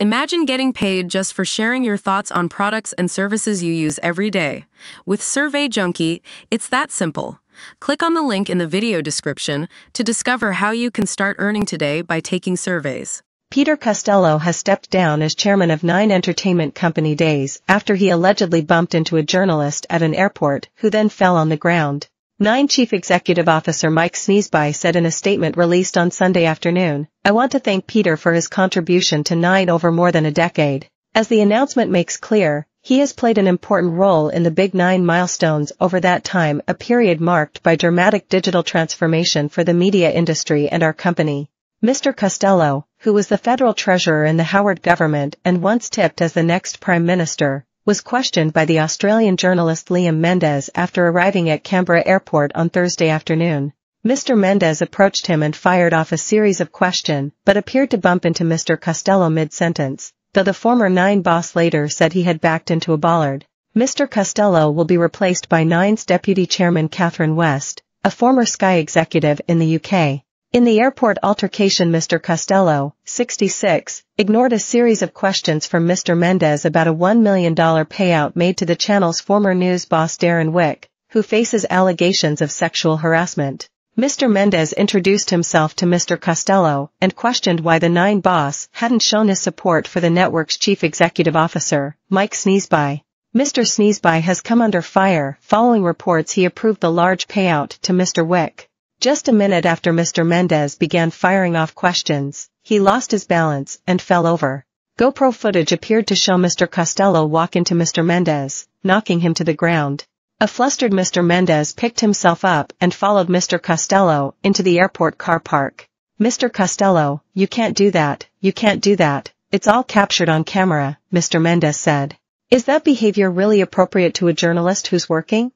Imagine getting paid just for sharing your thoughts on products and services you use every day. With Survey Junkie, it's that simple. Click on the link in the video description to discover how you can start earning today by taking surveys. Peter Costello has stepped down as chairman of Nine Entertainment Company days after he allegedly bumped into a journalist at an airport who then fell on the ground. Nine Chief Executive Officer Mike Sneesby said in a statement released on Sunday afternoon, I want to thank Peter for his contribution to Nine over more than a decade. As the announcement makes clear, he has played an important role in the Big Nine milestones over that time a period marked by dramatic digital transformation for the media industry and our company. Mr. Costello, who was the federal treasurer in the Howard government and once tipped as the next prime minister, was questioned by the Australian journalist Liam Mendes after arriving at Canberra Airport on Thursday afternoon. Mr. Mendes approached him and fired off a series of questions, but appeared to bump into Mr. Costello mid-sentence, though the former Nine boss later said he had backed into a bollard. Mr. Costello will be replaced by Nine's deputy chairman Catherine West, a former Sky executive in the UK. In the airport altercation Mr. Costello, 66, ignored a series of questions from Mr. Mendes about a $1 million payout made to the channel's former news boss Darren Wick, who faces allegations of sexual harassment. Mr. Mendes introduced himself to Mr. Costello and questioned why the Nine boss hadn't shown his support for the network's chief executive officer, Mike Sneesby. Mr. Sneesby has come under fire following reports he approved the large payout to Mr. Wick. Just a minute after Mr. Mendes began firing off questions, he lost his balance and fell over. GoPro footage appeared to show Mr. Costello walk into Mr. Mendes, knocking him to the ground. A flustered Mr. Mendes picked himself up and followed Mr. Costello into the airport car park. Mr. Costello, you can't do that, you can't do that, it's all captured on camera, Mr. Mendes said. Is that behavior really appropriate to a journalist who's working?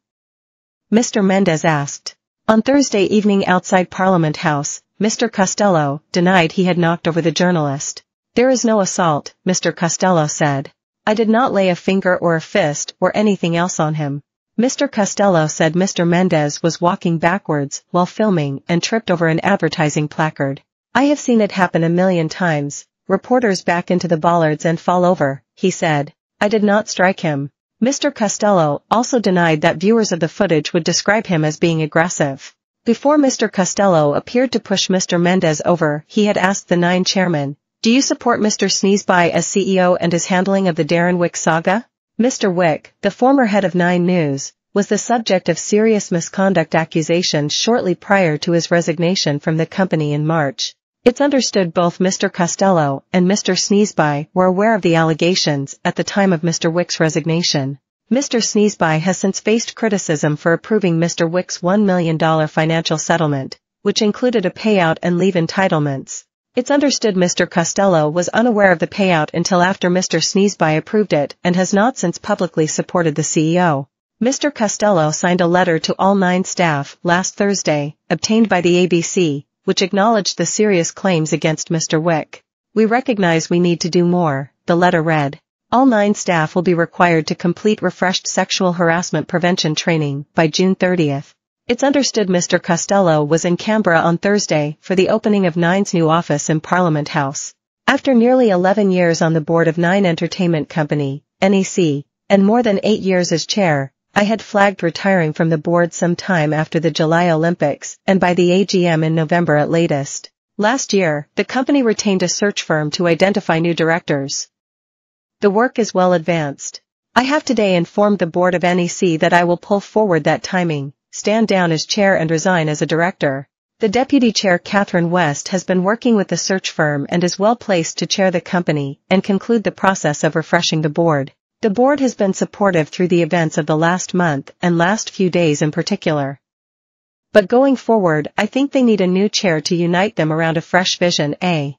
Mr. Mendes asked. On Thursday evening outside Parliament House, Mr. Costello denied he had knocked over the journalist. There is no assault, Mr. Costello said. I did not lay a finger or a fist or anything else on him. Mr. Costello said Mr. Mendes was walking backwards while filming and tripped over an advertising placard. I have seen it happen a million times. Reporters back into the bollards and fall over, he said. I did not strike him. Mr. Costello also denied that viewers of the footage would describe him as being aggressive. Before Mr. Costello appeared to push Mr. Mendes over, he had asked the Nine chairmen, do you support Mr. Sneesby as CEO and his handling of the Darren Wick saga? Mr. Wick, the former head of Nine News, was the subject of serious misconduct accusations shortly prior to his resignation from the company in March. It's understood both Mr. Costello and Mr. Sneesby were aware of the allegations at the time of Mr. Wick's resignation. Mr. Sneesby has since faced criticism for approving Mr. Wick's $1 million financial settlement, which included a payout and leave entitlements. It's understood Mr. Costello was unaware of the payout until after Mr. Sneesby approved it and has not since publicly supported the CEO. Mr. Costello signed a letter to all nine staff last Thursday, obtained by the ABC, which acknowledged the serious claims against Mr. Wick. We recognize we need to do more, the letter read. All nine staff will be required to complete refreshed sexual harassment prevention training by June 30th. It's understood Mr. Costello was in Canberra on Thursday for the opening of Nine's new office in Parliament House. After nearly 11 years on the board of Nine Entertainment Company, NEC, and more than eight years as chair, I had flagged retiring from the board some time after the July Olympics and by the AGM in November at latest. Last year, the company retained a search firm to identify new directors. The work is well advanced. I have today informed the board of NEC that I will pull forward that timing, stand down as chair and resign as a director. The deputy chair Catherine West has been working with the search firm and is well placed to chair the company and conclude the process of refreshing the board. The board has been supportive through the events of the last month and last few days in particular. But going forward I think they need a new chair to unite them around a fresh vision, a